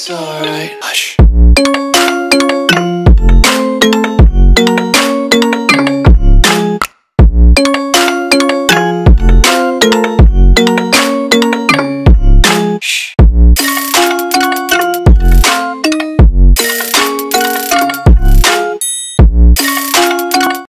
It's alright. Hush.